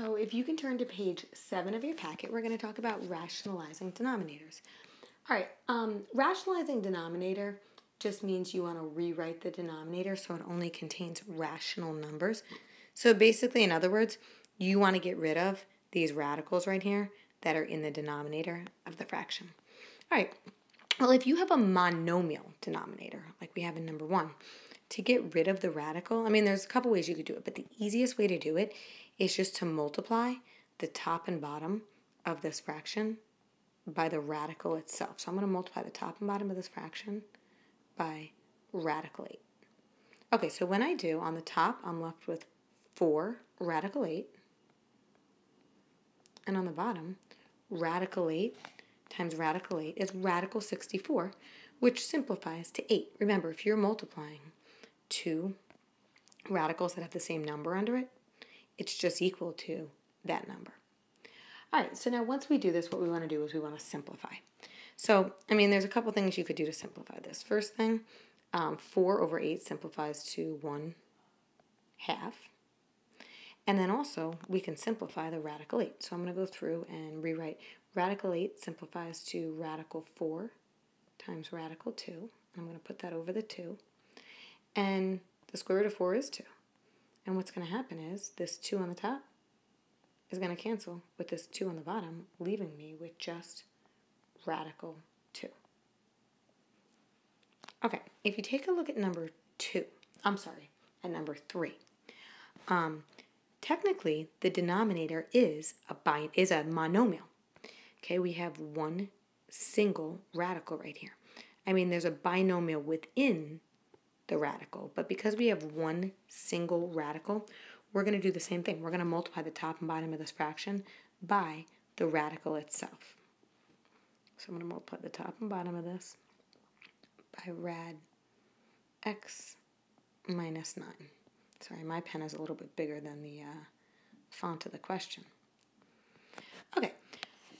So if you can turn to page 7 of your packet, we're going to talk about rationalizing denominators. All right, um, rationalizing denominator just means you want to rewrite the denominator so it only contains rational numbers. So basically, in other words, you want to get rid of these radicals right here that are in the denominator of the fraction. All right, well, if you have a monomial denominator, like we have in number one, to get rid of the radical, I mean, there's a couple ways you could do it, but the easiest way to do it is just to multiply the top and bottom of this fraction by the radical itself. So I'm going to multiply the top and bottom of this fraction by radical 8. Okay, so when I do, on the top, I'm left with 4 radical 8. And on the bottom, radical 8 times radical 8 is radical 64, which simplifies to 8. Remember, if you're multiplying two radicals that have the same number under it, it's just equal to that number. All right, so now once we do this, what we want to do is we want to simplify. So, I mean, there's a couple things you could do to simplify this. First thing, um, 4 over 8 simplifies to 1 half. And then also, we can simplify the radical 8. So I'm going to go through and rewrite radical 8 simplifies to radical 4 times radical 2. I'm going to put that over the 2. And the square root of 4 is 2. And what's going to happen is this 2 on the top is going to cancel with this 2 on the bottom, leaving me with just radical 2. Okay, if you take a look at number 2, I'm sorry, at number 3, um, technically the denominator is a, bi is a monomial. Okay, we have one single radical right here. I mean, there's a binomial within the radical. But because we have one single radical, we're going to do the same thing. We're going to multiply the top and bottom of this fraction by the radical itself. So I'm going to multiply the top and bottom of this by rad x minus 9. Sorry, my pen is a little bit bigger than the uh, font of the question. Okay,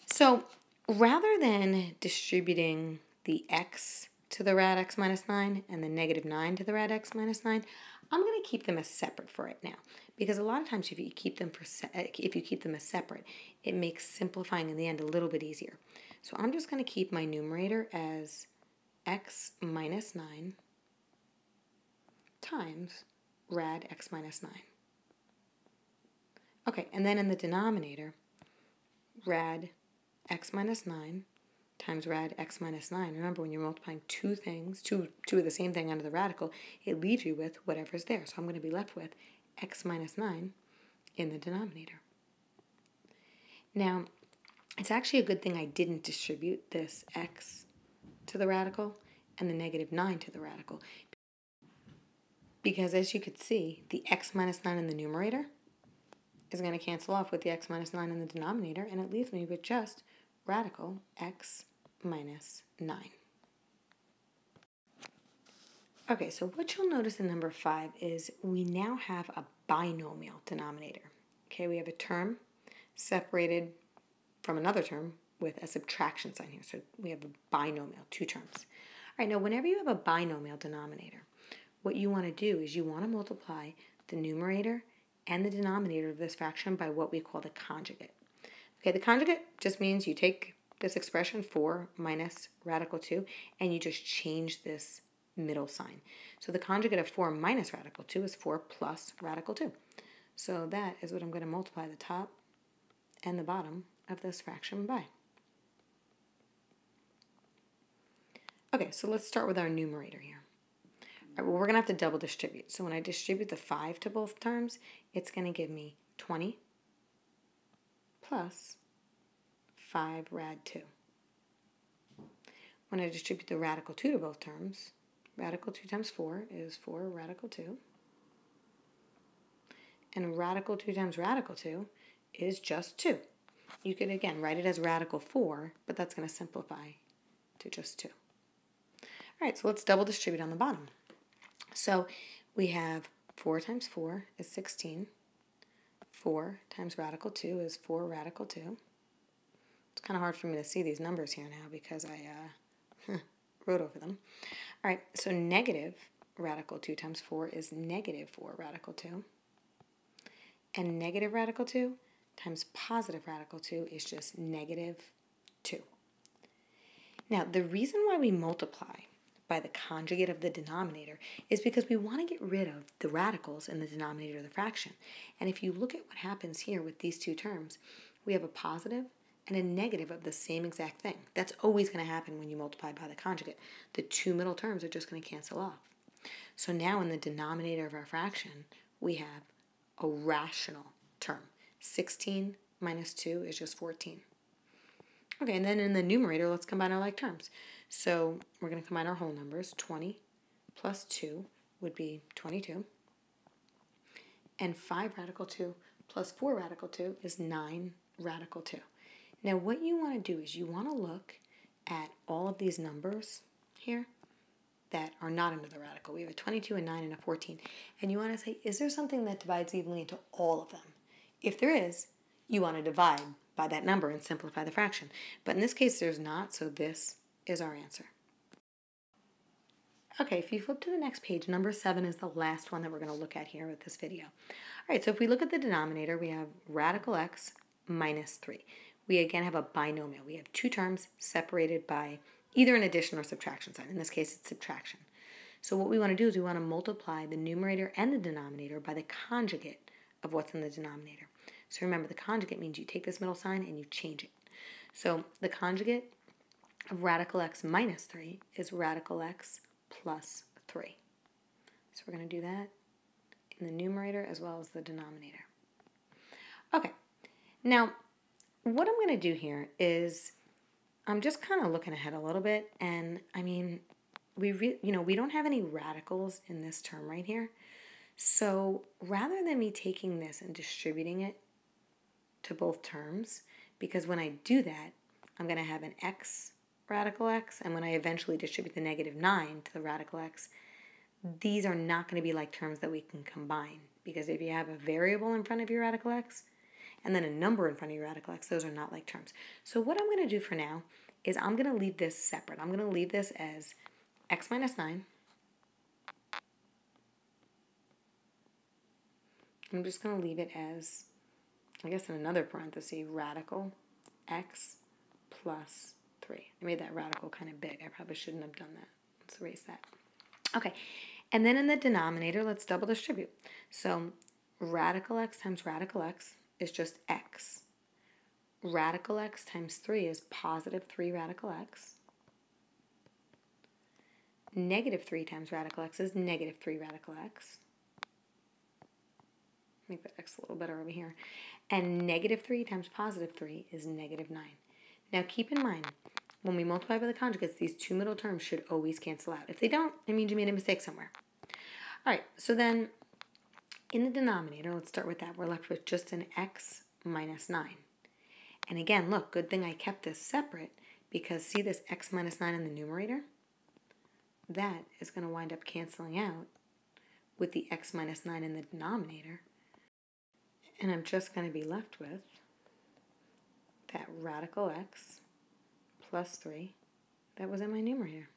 so rather than distributing the x to the rad x minus 9 and the negative 9 to the rad x minus 9, I'm going to keep them as separate for it now because a lot of times if you keep them for uh, if you keep them as separate, it makes simplifying in the end a little bit easier. So I'm just going to keep my numerator as x minus 9 times rad x minus 9. Okay, and then in the denominator, rad x minus 9 times rad x minus 9. Remember, when you're multiplying two things, two, two of the same thing under the radical, it leaves you with whatever's there. So I'm going to be left with x minus 9 in the denominator. Now, it's actually a good thing I didn't distribute this x to the radical and the negative 9 to the radical. Because as you could see, the x minus 9 in the numerator is going to cancel off with the x minus 9 in the denominator, and it leaves me with just radical x minus 9. Okay, so what you'll notice in number 5 is we now have a binomial denominator. Okay, we have a term separated from another term with a subtraction sign here. So we have a binomial, two terms. All right, now whenever you have a binomial denominator, what you want to do is you want to multiply the numerator and the denominator of this fraction by what we call the conjugate. Okay, the conjugate just means you take this expression 4 minus radical 2 and you just change this middle sign. So the conjugate of 4 minus radical 2 is 4 plus radical 2. So that is what I'm going to multiply the top and the bottom of this fraction by. Okay, so let's start with our numerator here. All right, well, we're going to have to double distribute. So when I distribute the 5 to both terms, it's going to give me 20 plus 5 rad 2. When I distribute the radical 2 to both terms, radical 2 times 4 is 4 radical 2. And radical 2 times radical 2 is just 2. You could, again, write it as radical 4, but that's going to simplify to just 2. All right, so let's double distribute on the bottom. So we have 4 times 4 is 16. 4 times radical 2 is 4 radical 2. It's kind of hard for me to see these numbers here now because I uh, wrote over them. All right, so negative radical 2 times 4 is negative 4 radical 2. And negative radical 2 times positive radical 2 is just negative 2. Now, the reason why we multiply by the conjugate of the denominator is because we want to get rid of the radicals in the denominator of the fraction. And if you look at what happens here with these two terms, we have a positive and a negative of the same exact thing. That's always going to happen when you multiply by the conjugate. The two middle terms are just going to cancel off. So now in the denominator of our fraction, we have a rational term. 16 minus 2 is just 14. Okay, and then in the numerator, let's combine our like terms. So we're going to combine our whole numbers. 20 plus 2 would be 22. And 5 radical 2 plus 4 radical 2 is 9 radical 2. Now what you want to do is you want to look at all of these numbers here that are not under the radical. We have a 22, a 9, and a 14. And you want to say, is there something that divides evenly into all of them? If there is, you want to divide by that number and simplify the fraction. But in this case, there's not, so this is our answer. Okay, if you flip to the next page, number 7 is the last one that we're going to look at here with this video. All right, so if we look at the denominator, we have radical x minus 3. We again have a binomial. We have two terms separated by either an addition or subtraction sign. In this case, it's subtraction. So what we want to do is we want to multiply the numerator and the denominator by the conjugate of what's in the denominator. So remember, the conjugate means you take this middle sign and you change it. So the conjugate of radical x minus 3 is radical x plus 3. So we're going to do that in the numerator as well as the denominator. Okay, now what I'm going to do here is I'm just kind of looking ahead a little bit, and I mean, we re- you know we don't have any radicals in this term right here, so rather than me taking this and distributing it to both terms, because when I do that, I'm going to have an x radical x, and when I eventually distribute the negative 9 to the radical x, these are not going to be like terms that we can combine, because if you have a variable in front of your radical x, and then a number in front of your radical x, those are not like terms. So what I'm going to do for now is I'm going to leave this separate. I'm going to leave this as x minus 9. I'm just going to leave it as, I guess in another parenthesis, radical x plus 3. I made that radical kind of big. I probably shouldn't have done that. Let's erase that. Okay, and then in the denominator, let's double distribute. So radical x times radical x is just x. Radical x times 3 is positive 3 radical x. Negative 3 times radical x is negative 3 radical x. Make that x a little better over here. And negative 3 times positive 3 is negative 9. Now keep in mind, when we multiply by the conjugates, these two middle terms should always cancel out. If they don't, it means you made a mistake somewhere. All right, so then in the denominator, let's start with that. We're left with just an x minus 9. And again, look, good thing I kept this separate because see this x minus 9 in the numerator? That is going to wind up canceling out with the x minus 9 in the denominator. And I'm just going to be left with that radical x plus 3 that was in my numerator.